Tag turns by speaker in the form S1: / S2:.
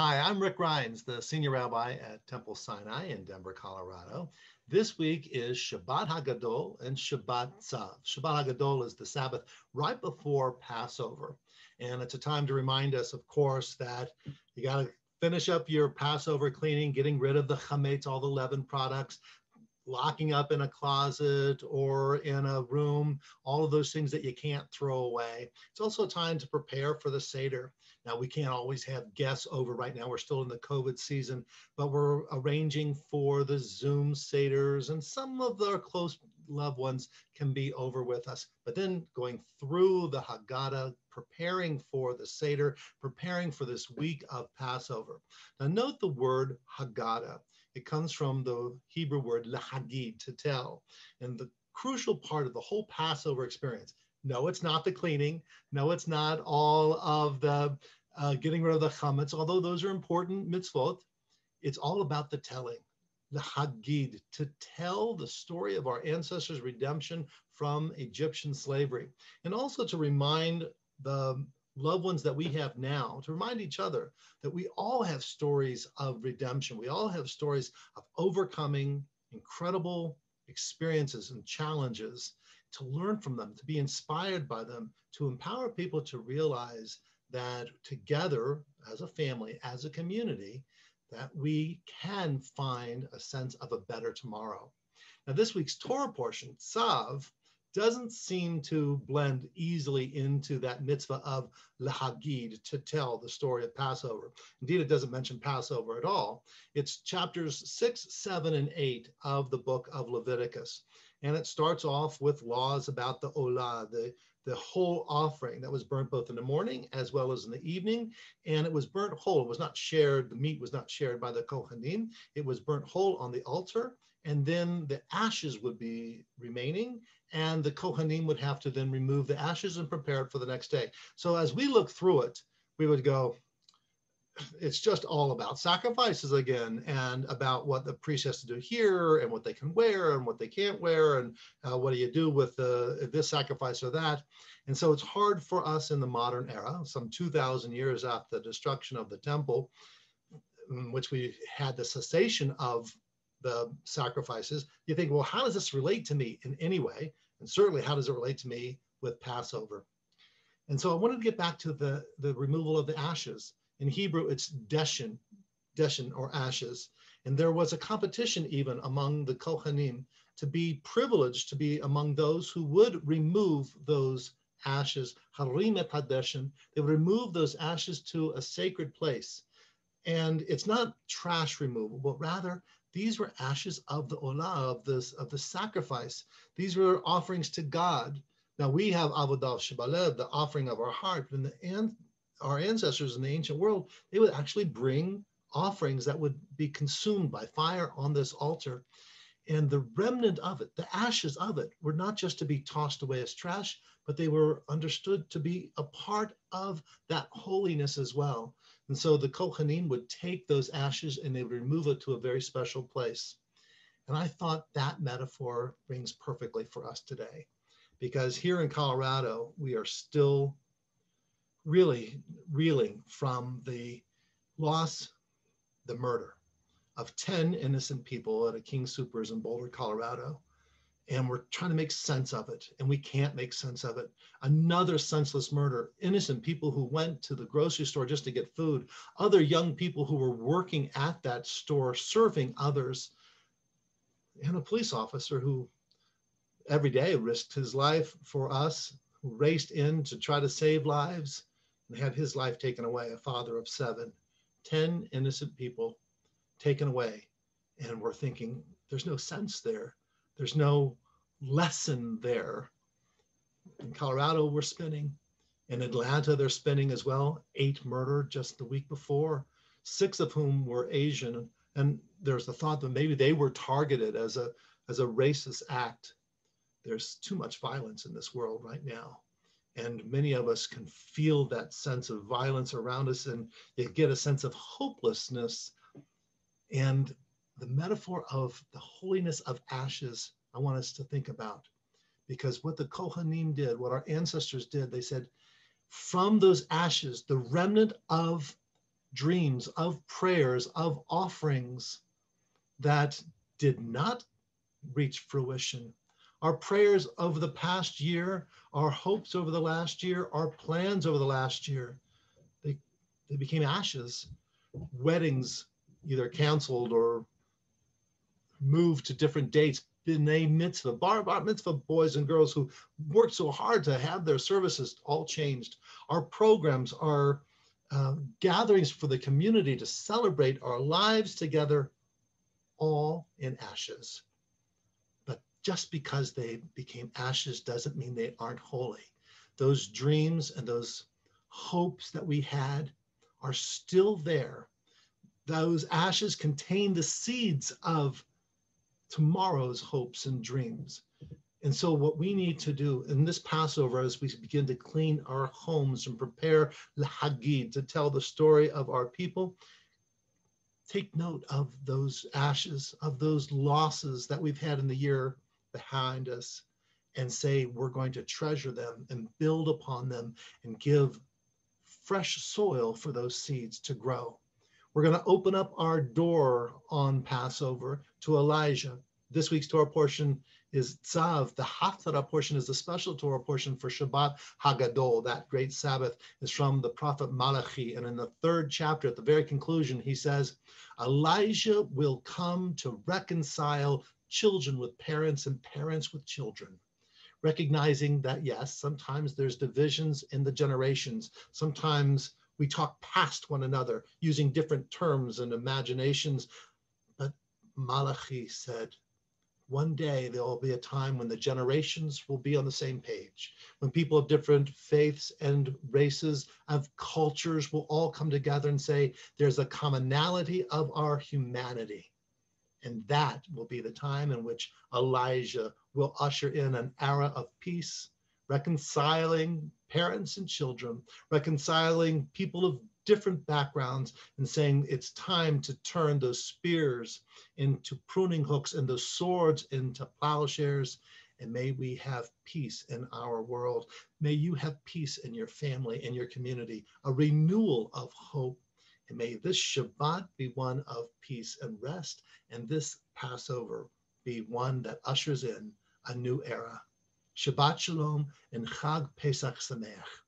S1: Hi, I'm Rick Rheins, the senior rabbi at Temple Sinai in Denver, Colorado. This week is Shabbat Hagadol and Shabbat Tzav. Shabbat Hagadol is the Sabbath right before Passover. And it's a time to remind us, of course, that you got to finish up your Passover cleaning, getting rid of the chametz, all the leaven products, locking up in a closet or in a room, all of those things that you can't throw away. It's also time to prepare for the Seder. Now, we can't always have guests over right now. We're still in the COVID season, but we're arranging for the Zoom Seders, and some of our close loved ones can be over with us. But then going through the Haggadah, preparing for the Seder, preparing for this week of Passover. Now, note the word Haggadah. It comes from the Hebrew word lahagid, to tell. And the crucial part of the whole Passover experience. No, it's not the cleaning. No, it's not all of the uh, getting rid of the chametz, although those are important mitzvot. It's all about the telling, the to tell the story of our ancestors' redemption from Egyptian slavery, and also to remind the loved ones that we have now, to remind each other that we all have stories of redemption. We all have stories of overcoming incredible experiences and challenges, to learn from them, to be inspired by them, to empower people to realize that together as a family, as a community, that we can find a sense of a better tomorrow. Now, this week's Torah portion, Tzav, doesn't seem to blend easily into that mitzvah of lahagid, to tell the story of Passover. Indeed, it doesn't mention Passover at all. It's chapters six, seven, and eight of the book of Leviticus. And it starts off with laws about the olah, the, the whole offering that was burnt both in the morning as well as in the evening. And it was burnt whole. It was not shared. The meat was not shared by the Kohanim. It was burnt whole on the altar. And then the ashes would be remaining. And the Kohanim would have to then remove the ashes and prepare it for the next day. So as we look through it, we would go, it's just all about sacrifices again and about what the priest has to do here and what they can wear and what they can't wear and uh, what do you do with uh, this sacrifice or that and so it's hard for us in the modern era some 2000 years after the destruction of the temple in which we had the cessation of the sacrifices you think well how does this relate to me in any way and certainly how does it relate to me with passover and so i wanted to get back to the the removal of the ashes in Hebrew, it's deshin, deshin or ashes. And there was a competition even among the Kohanim to be privileged to be among those who would remove those ashes, harimet hadeshin. They would remove those ashes to a sacred place. And it's not trash removal, but rather these were ashes of the olah, of this of the sacrifice. These were offerings to God. Now we have avodah shebalev, the offering of our heart, and the our ancestors in the ancient world, they would actually bring offerings that would be consumed by fire on this altar. And the remnant of it, the ashes of it, were not just to be tossed away as trash, but they were understood to be a part of that holiness as well. And so the Kohanim would take those ashes and they would remove it to a very special place. And I thought that metaphor rings perfectly for us today, because here in Colorado, we are still really reeling from the loss, the murder of 10 innocent people at a King Soopers in Boulder, Colorado. And we're trying to make sense of it, and we can't make sense of it. Another senseless murder, innocent people who went to the grocery store just to get food, other young people who were working at that store serving others, and a police officer who every day risked his life for us, who raced in to try to save lives and had his life taken away, a father of seven, 10 innocent people taken away. And we're thinking, there's no sense there. There's no lesson there. In Colorado, we're spinning. In Atlanta, they're spinning as well. Eight murdered just the week before, six of whom were Asian. And there's the thought that maybe they were targeted as a, as a racist act. There's too much violence in this world right now and many of us can feel that sense of violence around us and you get a sense of hopelessness and the metaphor of the holiness of ashes i want us to think about because what the kohanim did what our ancestors did they said from those ashes the remnant of dreams, of prayers, of offerings that did not reach fruition. Our prayers over the past year, our hopes over the last year, our plans over the last year, they, they became ashes. Weddings either canceled or moved to different dates. B'nai mitzvah, bar, bar mitzvah boys and girls who worked so hard to have their services all changed. Our programs, our uh, gatherings for the community to celebrate our lives together, all in ashes. But just because they became ashes doesn't mean they aren't holy. Those dreams and those hopes that we had are still there. Those ashes contain the seeds of tomorrow's hopes and dreams. And so, what we need to do in this Passover, as we begin to clean our homes and prepare the Hagid to tell the story of our people, take note of those ashes, of those losses that we've had in the year behind us, and say we're going to treasure them and build upon them and give fresh soil for those seeds to grow. We're going to open up our door on Passover to Elijah. This week's Torah portion is Tzav. The Haftarah portion is the special Torah portion for Shabbat Hagadol. That great Sabbath is from the prophet Malachi. And in the third chapter, at the very conclusion, he says, Elijah will come to reconcile children with parents and parents with children recognizing that yes, sometimes there's divisions in the generations. Sometimes we talk past one another using different terms and imaginations. But Malachi said, one day there will be a time when the generations will be on the same page, when people of different faiths and races, of cultures will all come together and say, there's a commonality of our humanity. And that will be the time in which Elijah will usher in an era of peace, reconciling parents and children, reconciling people of different backgrounds, and saying it's time to turn those spears into pruning hooks and those swords into plowshares. And may we have peace in our world. May you have peace in your family, in your community, a renewal of hope. And may this Shabbat be one of peace and rest, and this Passover be one that ushers in a new era. Shabbat Shalom and Chag Pesach Sameach.